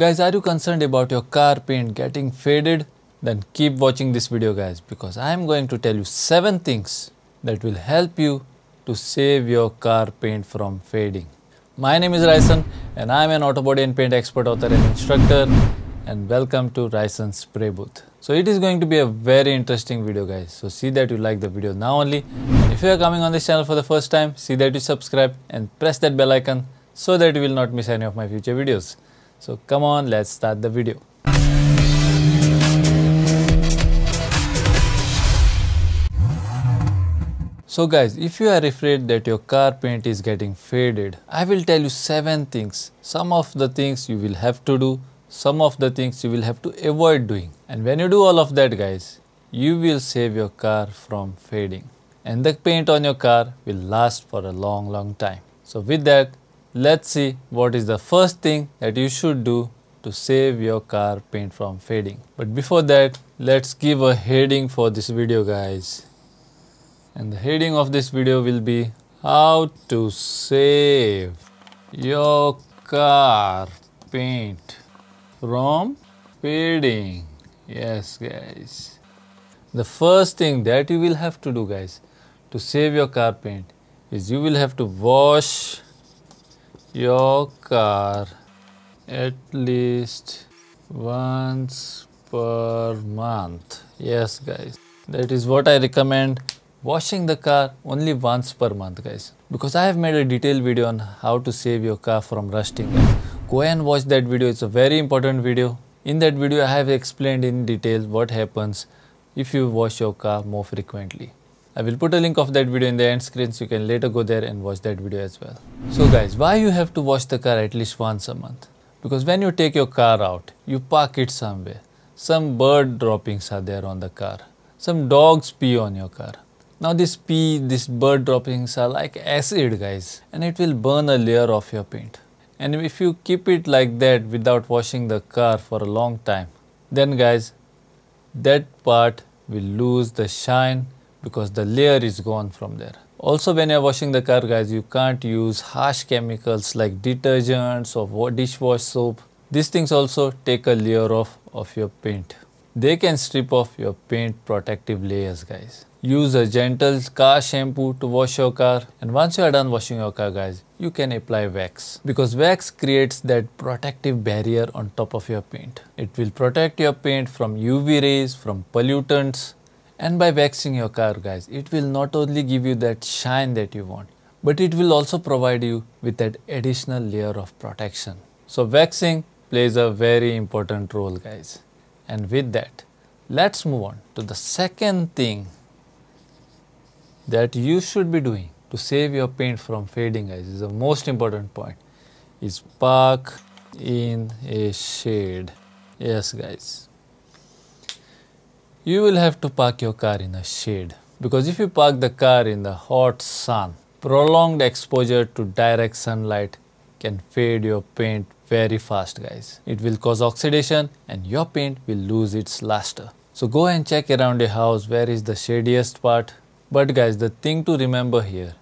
Guys, are you concerned about your car paint getting faded? Then keep watching this video guys because I am going to tell you 7 things that will help you to save your car paint from fading. My name is Ryson and I am an auto body and paint expert, author and instructor and welcome to Rysons Spray Booth. So it is going to be a very interesting video guys. So see that you like the video now only. And if you are coming on this channel for the first time, see that you subscribe and press that bell icon so that you will not miss any of my future videos. So come on, let's start the video. So guys, if you are afraid that your car paint is getting faded, I will tell you 7 things. Some of the things you will have to do, some of the things you will have to avoid doing. And when you do all of that guys, you will save your car from fading. And the paint on your car will last for a long long time. So with that, let's see what is the first thing that you should do to save your car paint from fading. But before that, let's give a heading for this video guys. And the heading of this video will be how to save your car paint from fading. Yes guys. The first thing that you will have to do guys to save your car paint is you will have to wash your car at least once per month yes guys that is what i recommend washing the car only once per month guys because I have made a detailed video on how to save your car from rusting. Go and watch that video it's a very important video. In that video I have explained in detail what happens if you wash your car more frequently. I will put a link of that video in the end screen so you can later go there and watch that video as well. So guys why you have to wash the car at least once a month? Because when you take your car out you park it somewhere. Some bird droppings are there on the car. Some dogs pee on your car now this pee, this bird droppings are like acid guys and it will burn a layer of your paint. And if you keep it like that without washing the car for a long time, then guys that part will lose the shine because the layer is gone from there. Also when you're washing the car guys, you can't use harsh chemicals like detergents or dishwash soap. These things also take a layer off of your paint. They can strip off your paint protective layers guys. Use a gentle car shampoo to wash your car and once you are done washing your car guys, you can apply wax because wax creates that protective barrier on top of your paint. It will protect your paint from UV rays, from pollutants and by waxing your car guys, it will not only give you that shine that you want but it will also provide you with that additional layer of protection. So waxing plays a very important role guys. And with that let's move on to the second thing that you should be doing to save your paint from fading guys. Is the most important point is park in a shade. Yes guys you will have to park your car in a shade because if you park the car in the hot sun prolonged exposure to direct sunlight can fade your paint very fast guys it will cause oxidation and your paint will lose its luster so go and check around your house where is the shadiest part but guys, the thing to remember here,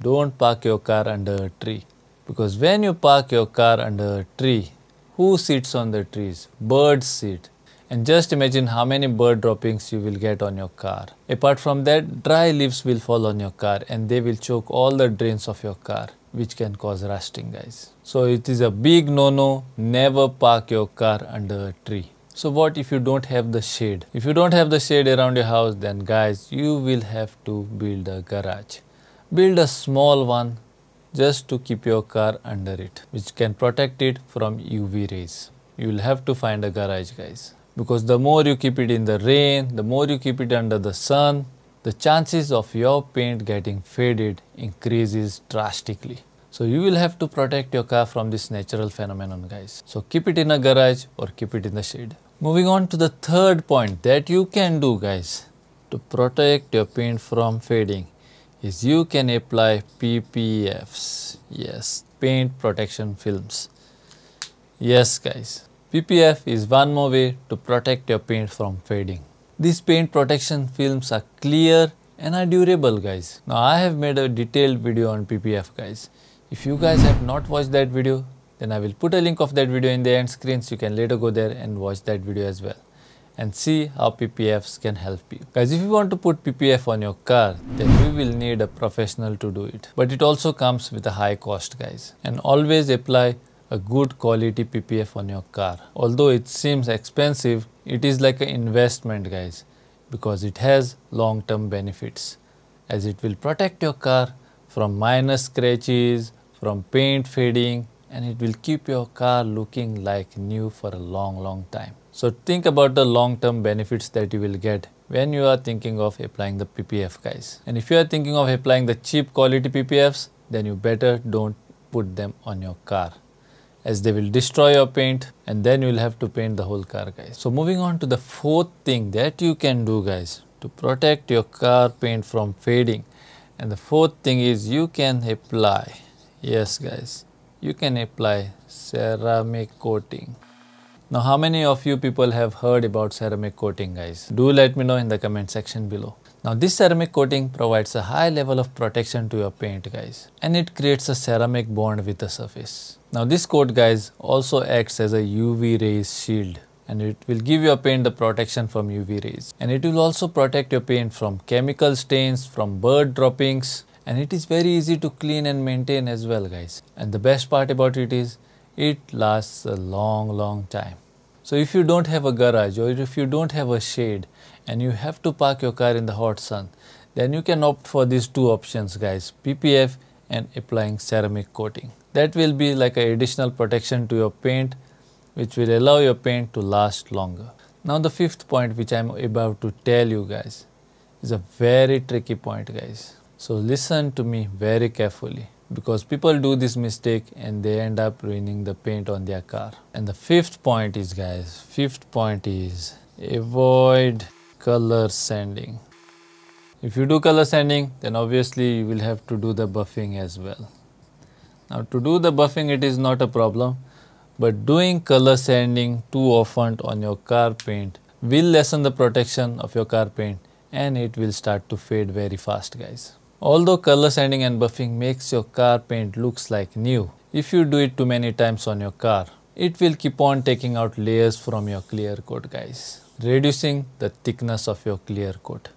don't park your car under a tree. Because when you park your car under a tree, who sits on the trees? Birds sit. And just imagine how many bird droppings you will get on your car. Apart from that, dry leaves will fall on your car and they will choke all the drains of your car which can cause rusting guys. So it is a big no-no, never park your car under a tree. So what if you don't have the shade? If you don't have the shade around your house then guys you will have to build a garage. Build a small one just to keep your car under it which can protect it from UV rays. You will have to find a garage guys because the more you keep it in the rain, the more you keep it under the sun, the chances of your paint getting faded increases drastically. So you will have to protect your car from this natural phenomenon guys. So keep it in a garage or keep it in the shade. Moving on to the third point that you can do guys to protect your paint from fading is you can apply PPFs. Yes, paint protection films. Yes guys, PPF is one more way to protect your paint from fading. These paint protection films are clear and are durable guys. Now I have made a detailed video on PPF guys. If you guys have not watched that video, then I will put a link of that video in the end screen so you can later go there and watch that video as well and see how PPFs can help you. Guys, if you want to put PPF on your car, then you will need a professional to do it. But it also comes with a high cost guys. And always apply a good quality PPF on your car. Although it seems expensive, it is like an investment guys because it has long term benefits as it will protect your car from minor scratches, from paint fading and it will keep your car looking like new for a long long time. So think about the long term benefits that you will get when you are thinking of applying the PPF guys. And if you are thinking of applying the cheap quality PPFs then you better don't put them on your car as they will destroy your paint and then you will have to paint the whole car guys. So moving on to the fourth thing that you can do guys to protect your car paint from fading and the fourth thing is you can apply yes guys you can apply ceramic coating. Now how many of you people have heard about ceramic coating guys? Do let me know in the comment section below. Now this ceramic coating provides a high level of protection to your paint guys and it creates a ceramic bond with the surface. Now this coat guys also acts as a UV rays shield and it will give your paint the protection from UV rays and it will also protect your paint from chemical stains, from bird droppings and it is very easy to clean and maintain as well guys and the best part about it is it lasts a long long time. So if you don't have a garage or if you don't have a shade and you have to park your car in the hot sun then you can opt for these two options guys PPF and applying ceramic coating. That will be like an additional protection to your paint which will allow your paint to last longer. Now the fifth point which I am about to tell you guys is a very tricky point guys. So listen to me very carefully because people do this mistake and they end up ruining the paint on their car. And the fifth point is guys, fifth point is avoid color sanding. If you do color sanding then obviously you will have to do the buffing as well. Now to do the buffing it is not a problem but doing color sanding too often on your car paint will lessen the protection of your car paint and it will start to fade very fast guys. Although color sanding and buffing makes your car paint looks like new, if you do it too many times on your car, it will keep on taking out layers from your clear coat guys, reducing the thickness of your clear coat.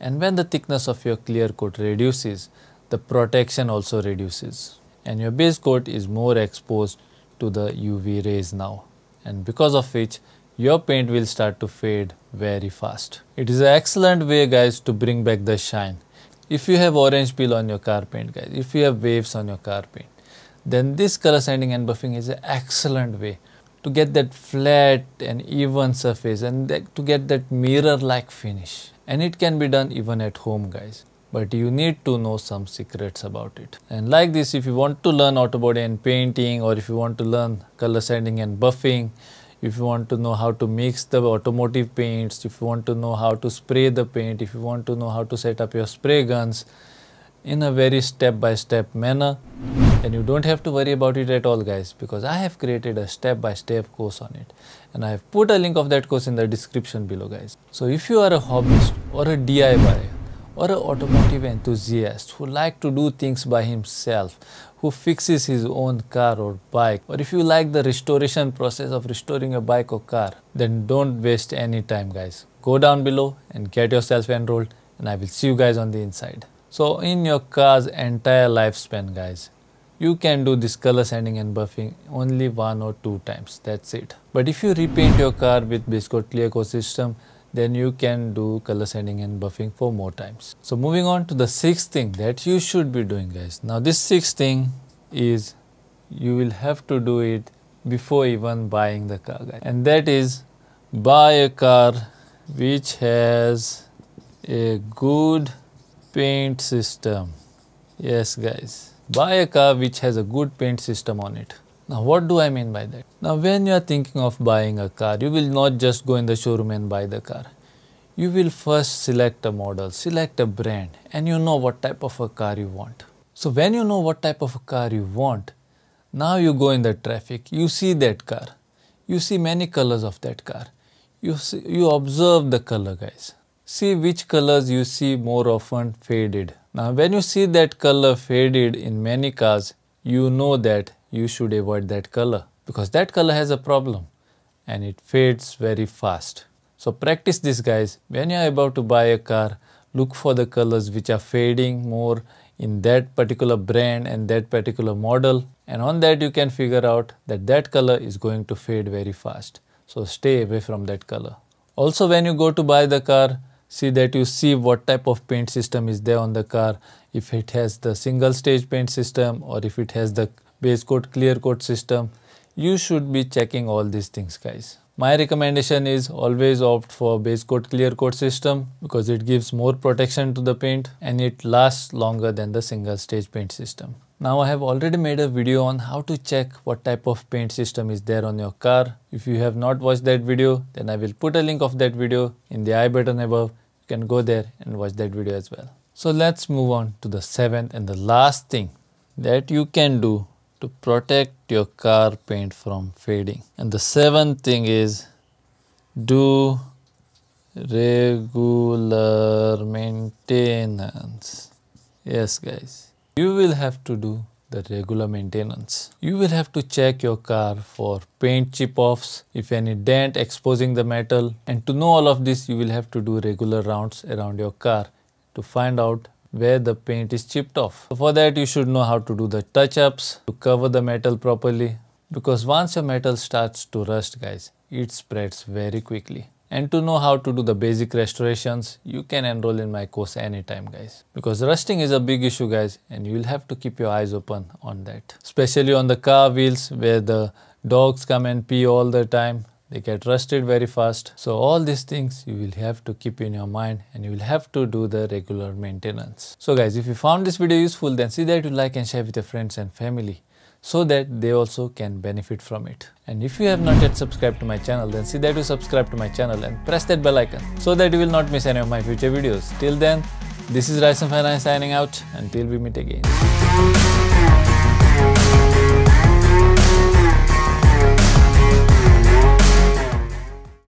And when the thickness of your clear coat reduces, the protection also reduces and your base coat is more exposed to the UV rays now and because of which your paint will start to fade very fast. It is an excellent way guys to bring back the shine. If you have orange peel on your car paint guys, if you have waves on your car paint, then this color sanding and buffing is an excellent way to get that flat and even surface and to get that mirror like finish. And it can be done even at home guys but you need to know some secrets about it. And like this, if you want to learn auto body and painting or if you want to learn color sanding and buffing, if you want to know how to mix the automotive paints, if you want to know how to spray the paint, if you want to know how to set up your spray guns in a very step-by-step -step manner, then you don't have to worry about it at all guys because I have created a step-by-step -step course on it and I have put a link of that course in the description below guys. So if you are a hobbyist or a DIY or an automotive enthusiast who like to do things by himself, who fixes his own car or bike, or if you like the restoration process of restoring a bike or car, then don't waste any time guys. Go down below and get yourself enrolled and I will see you guys on the inside. So in your car's entire lifespan guys, you can do this color sanding and buffing only one or two times, that's it. But if you repaint your car with base coat clear coat system, then you can do color sanding and buffing for more times. So moving on to the sixth thing that you should be doing guys. Now this sixth thing is you will have to do it before even buying the car guys. and that is buy a car which has a good paint system. Yes guys, buy a car which has a good paint system on it. Now what do I mean by that? Now when you are thinking of buying a car, you will not just go in the showroom and buy the car. You will first select a model, select a brand and you know what type of a car you want. So when you know what type of a car you want, now you go in the traffic, you see that car, you see many colors of that car. You, see, you observe the color guys. See which colors you see more often faded. Now when you see that color faded in many cars, you know that you should avoid that color because that color has a problem and it fades very fast. So practice this guys. When you are about to buy a car, look for the colors which are fading more in that particular brand and that particular model and on that you can figure out that that color is going to fade very fast. So stay away from that color. Also when you go to buy the car, see that you see what type of paint system is there on the car. If it has the single stage paint system or if it has the base coat clear coat system. You should be checking all these things guys. My recommendation is always opt for base coat clear coat system because it gives more protection to the paint and it lasts longer than the single stage paint system. Now I have already made a video on how to check what type of paint system is there on your car. If you have not watched that video then I will put a link of that video in the i button above. You can go there and watch that video as well. So let's move on to the seventh and the last thing that you can do to protect your car paint from fading. And the seventh thing is do regular maintenance. Yes guys, you will have to do the regular maintenance. You will have to check your car for paint chip offs, if any dent exposing the metal and to know all of this you will have to do regular rounds around your car to find out where the paint is chipped off. For that you should know how to do the touch-ups to cover the metal properly because once your metal starts to rust guys, it spreads very quickly. And to know how to do the basic restorations, you can enroll in my course anytime guys. Because rusting is a big issue guys and you will have to keep your eyes open on that. Especially on the car wheels where the dogs come and pee all the time they get rusted very fast. So all these things you will have to keep in your mind and you will have to do the regular maintenance. So guys, if you found this video useful, then see that you like and share with your friends and family so that they also can benefit from it. And if you have not yet subscribed to my channel, then see that you subscribe to my channel and press that bell icon so that you will not miss any of my future videos. Till then, this is Ryson Finance signing out until we meet again.